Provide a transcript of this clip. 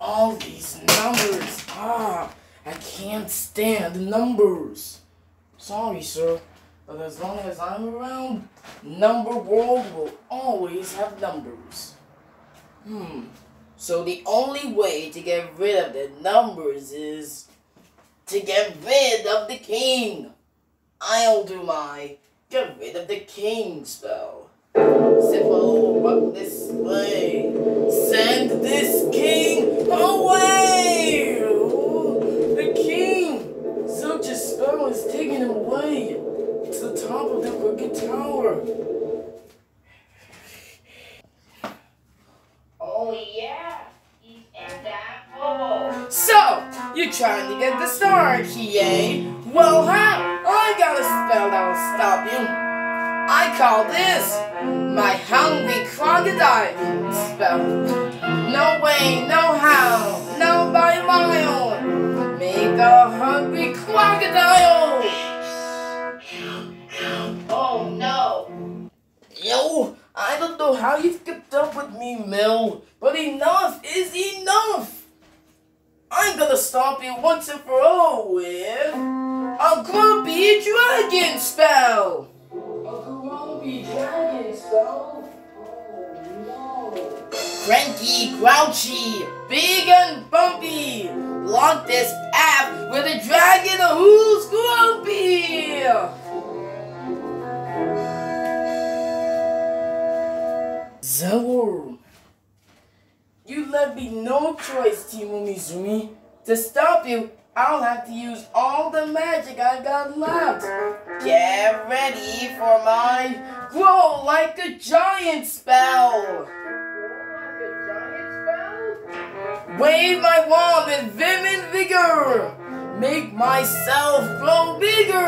all these numbers. Ah, I can't stand the numbers. Sorry, sir, but as long as I'm around, Number World will always have numbers. Hmm. So the only way to get rid of the numbers is to get rid of the king. I'll do my get rid of the king spell. Simple, but this way. Send you're trying to get the star key, eh? Well, how? I got a spell that'll stop you. I call this my hungry crocodile spell. No way, no how, no by mile. Make a hungry crocodile. Oh no. Yo, I don't know how you've kept up with me, Mel, but enough is enough. Stop you once and for all with a grumpy dragon spell. A grumpy dragon spell? Oh no. Cranky, grouchy, big and bumpy. Block this path with a dragon who's grumpy. Zor. You left me no choice, Team Umizoomi. To stop you, I'll have to use all the magic I got left. Get ready for my grow like a giant spell. Wave my wand with vim and vigor. Make myself grow bigger.